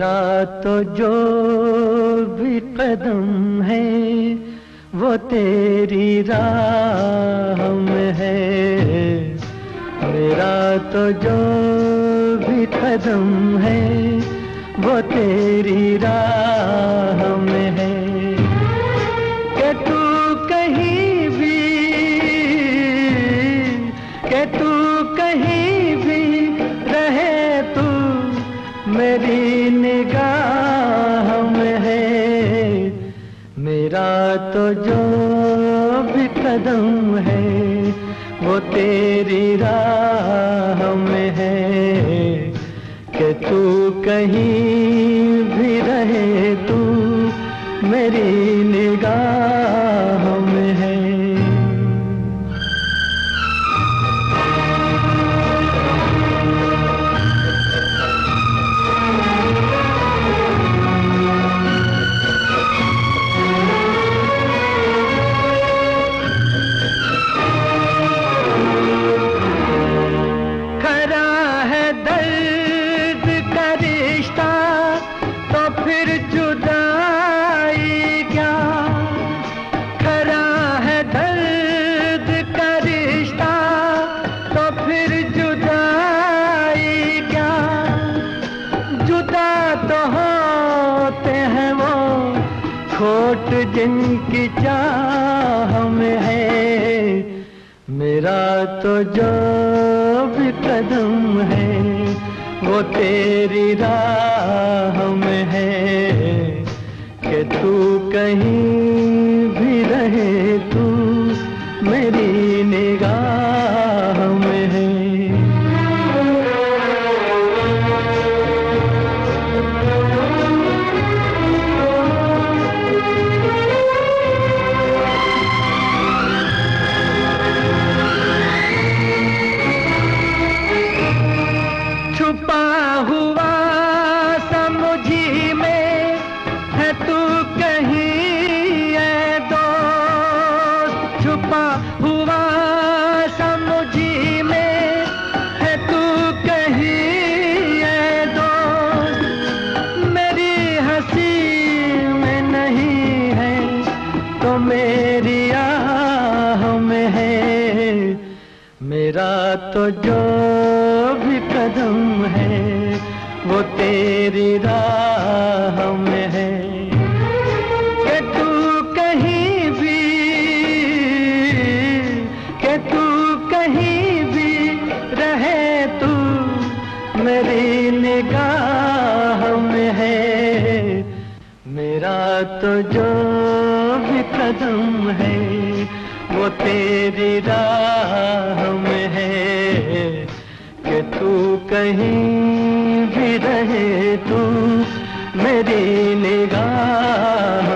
जो भी कदम है, वो तेरी राह में है। मेरा तो जो भी कदम है, वो तेरी राह में है। कि तू कहीं भी, कि तू कहीं भी रहे तू मेरी निगाह में है। मेरा तो जो भी कदम है, वो तेरी राह में है। कि तू कहीं भी रहे, तू मेरी निगाह में खोट जिनकी चाह में है। मेरा तो जो भी कदम है, वो तेरी राह में है कि तू कहीं छुपा हुआ समुझी में है तू कहीं मेरी हँसी में नहीं है तो है। मेरा तो जो भी कदम है वो तेरी राह मेरी निगाह में है। मेरा तो जो भी कदम है, वो तेरी राह में है। कि तू कहीं भी रहे तू मेरी निगाह